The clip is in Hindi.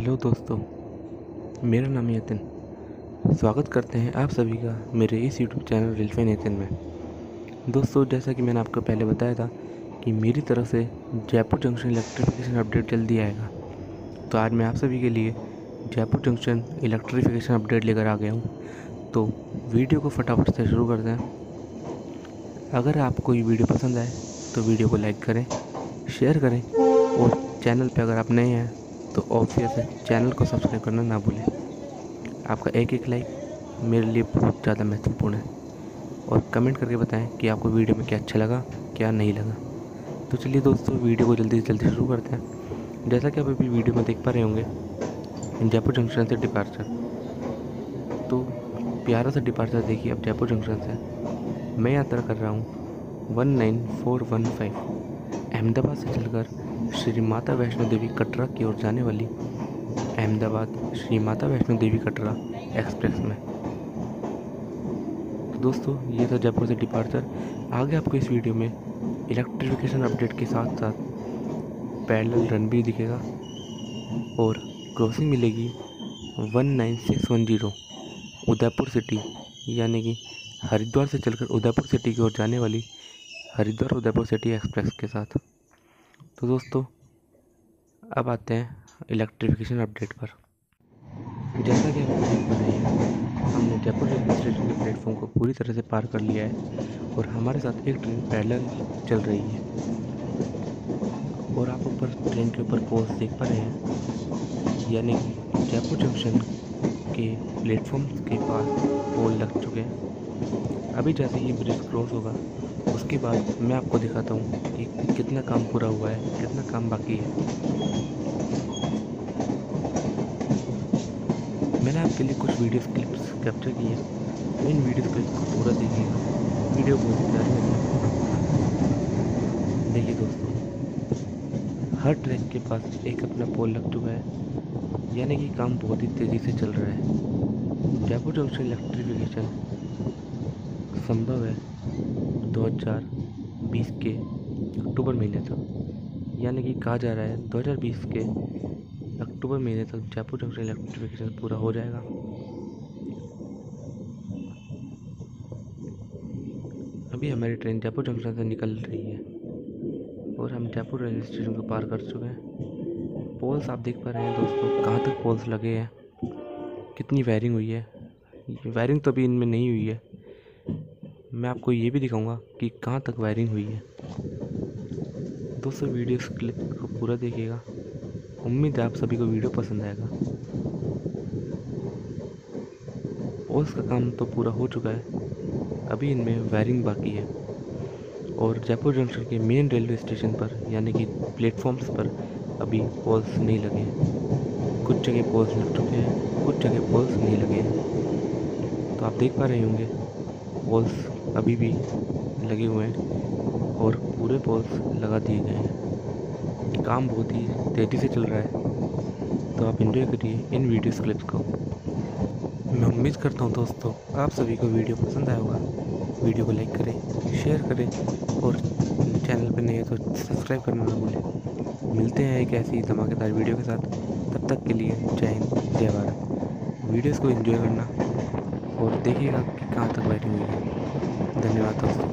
हेलो दोस्तों, मेरा नाम यतिन। स्वागत करते हैं आप सभी का मेरे इस यूट्यूब चैनल रिल्फे नितिन में। दोस्तों, जैसा कि मैंने आपको पहले बताया था कि मेरी तरफ़ से जयपुर जंक्शन इलेक्ट्रिफिकेशन अपडेट जल्दी आएगा। तो आज मैं आप सभी के लिए जयपुर जंक्शन इलेक्ट्रिफिकेशन अपडेट लेकर आ गया हूँ। तो वीडियो को फटाफट से शुरू करते हैं। अगर आपको ये वीडियो पसंद आए तो वीडियो को लाइक करें, शेयर करें और चैनल पर अगर आप नए हैं तो ऑब्वियस है चैनल को सब्सक्राइब करना ना भूलें। आपका एक एक लाइक मेरे लिए बहुत ज़्यादा महत्वपूर्ण है। और कमेंट करके बताएँ कि आपको वीडियो में क्या अच्छा लगा, क्या नहीं लगा। तो चलिए दोस्तों वीडियो को जल्दी से जल्दी शुरू करते हैं। जैसा कि आप अभी वीडियो में देख पा रहे होंगे जयपुर जंक्शन से डिपार्चर तो प्यारा सा डिपार्चर देखिए अब जयपुर जंक्शन से। मैं यात्रा कर रहा हूँ one nine four one five Ahmedabad से चलकर श्री माता वैष्णो देवी कटरा की ओर जाने वाली अहमदाबाद श्री माता वैष्णो देवी कटरा एक्सप्रेस में। तो दोस्तों, ये था जयपुर से डिपार्चर। आगे आपको इस वीडियो में इलेक्ट्रिफिकेशन अपडेट के साथ साथ पैरेलल रन भी दिखेगा और क्रॉसिंग मिलेगी one nine six one zero Udaipur city यानी कि हरिद्वार से चलकर उदयपुर सिटी की ओर जाने वाली हरिद्वार उदयपुर सिटी एक्सप्रेस के साथ। तो दोस्तों, अब आते हैं इलेक्ट्रिफिकेशन अपडेट पर। जैसा कि आप देख पा रहे हैं, हमने जयपुर रेलवे स्टेशन के प्लेटफॉर्म को पूरी तरह से पार कर लिया है और हमारे साथ एक ट्रेन पैरेलल चल रही है। और आप ऊपर ट्रेन के ऊपर पोस्ट देख पा रहे हैं, यानी कि जयपुर जंक्शन के प्लेटफॉर्म के पास पोल लग चुके हैं। अभी जैसे ये ब्रिज क्रॉस होगा, उसके बाद मैं आपको दिखाता हूँ कि कितना काम पूरा हुआ है, कितना काम बाकी है। मैंने आपके लिए कुछ वीडियो क्लिप्स कैप्चर किए हैं। इन वीडियो क्लिप्स को पूरा देखिएगा वीडियो बहुत प्यारी लगी देखिए दोस्तों, हर ट्रैक के पास एक अपना पोल लग चुका है, यानी कि काम बहुत ही तेज़ी से चल रहा है। जयपुर जंक्शन इलेक्ट्रिफिकेशन संभव है 2020 के अक्टूबर महीने तक। यानी कि कहा जा रहा है 2020 के अक्टूबर महीने तक जयपुर जंक्शन इलेक्ट्रिफिकेशन पूरा हो जाएगा। अभी हमारी ट्रेन जयपुर जंक्शन से निकल रही है और हम जयपुर रेलवे स्टेशन को पार कर चुके हैं। पोल्स आप देख पा रहे हैं दोस्तों, कहाँ तक पोल्स लगे हैं, कितनी वायरिंग हुई है वायरिंग तो अभी इनमें नहीं हुई है। मैं आपको ये भी दिखाऊँगा कि कहाँ तक वायरिंग हुई है। दोस्तों वीडियो क्लिप को पूरा देखिएगा। उम्मीद है आप सभी को वीडियो पसंद आएगा। पोल्स का काम तो पूरा हो चुका है। अभी इनमें वायरिंग बाकी है। और जयपुर जंक्शन के मेन रेलवे स्टेशन पर, यानी कि प्लेटफॉर्म्स पर अभी पोल्स नहीं लगे हैं। कुछ जगह पोल्स लग चुके हैं, कुछ जगह पोल्स नहीं लगे हैं। तो आप देख पा रहे होंगे पोल्स अभी भी लगे हुए हैं और पूरे पोल्स लगा दिए गए हैं। काम बहुत ही तेज़ी से चल रहा है तो आप इंजॉय करिए इन वीडियोस क्लिप्स को। मैं उम्मीद करता हूँ दोस्तों, आप सभी को वीडियो पसंद आया होगा। वीडियो को लाइक करें शेयर करें और चैनल पर नहीं है तो सब्सक्राइब करना ना भूलें। मिलते हैं एक ऐसी धमाकेदार वीडियो के साथ। तब तक के लिए जय हिंद, जय भारत। वीडियोस को एंजॉय करना। और देखिएगा कि कहाँ तक बैठी हुई है। धन्यवाद दोस्तों।